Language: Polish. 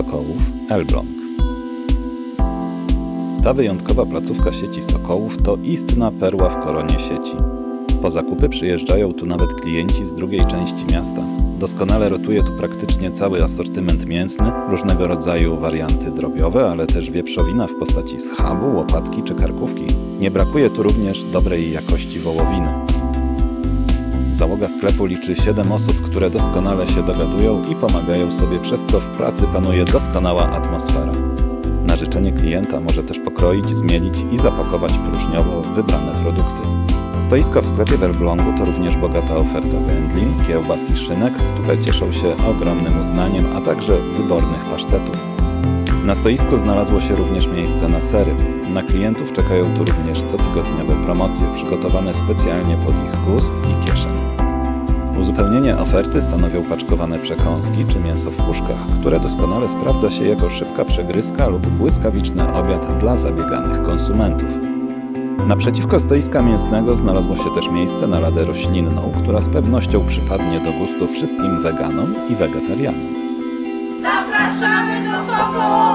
Sokołów Elbląg. Ta wyjątkowa placówka sieci Sokołów to istna perła w koronie sieci. Po zakupy przyjeżdżają tu nawet klienci z drugiej części miasta. Doskonale rotuje tu praktycznie cały asortyment mięsny, różnego rodzaju warianty drobiowe, ale też wieprzowina w postaci schabu, łopatki czy karkówki. Nie brakuje tu również dobrej jakości wołowiny. Załoga sklepu liczy 7 osób, które doskonale się dogadują i pomagają sobie, przez co w pracy panuje doskonała atmosfera. Na życzenie klienta może też pokroić, zmielić i zapakować próżniowo wybrane produkty. Stoisko w sklepie w Elblągu to również bogata oferta wędlin, kiełbas i szynek, które cieszą się ogromnym uznaniem, a także wybornych pasztetów. Na stoisku znalazło się również miejsce na sery. Na klientów czekają tu również cotygodniowe promocje przygotowane specjalnie pod ich gust i kieszeń. Uzupełnienie oferty stanowią paczkowane przekąski czy mięso w puszkach, które doskonale sprawdza się jako szybka przegryzka lub błyskawiczny obiad dla zabieganych konsumentów. Naprzeciwko stoiska mięsnego znalazło się też miejsce na ladę roślinną, która z pewnością przypadnie do gustu wszystkim weganom i wegetarianom. Zapraszamy do Sokoła!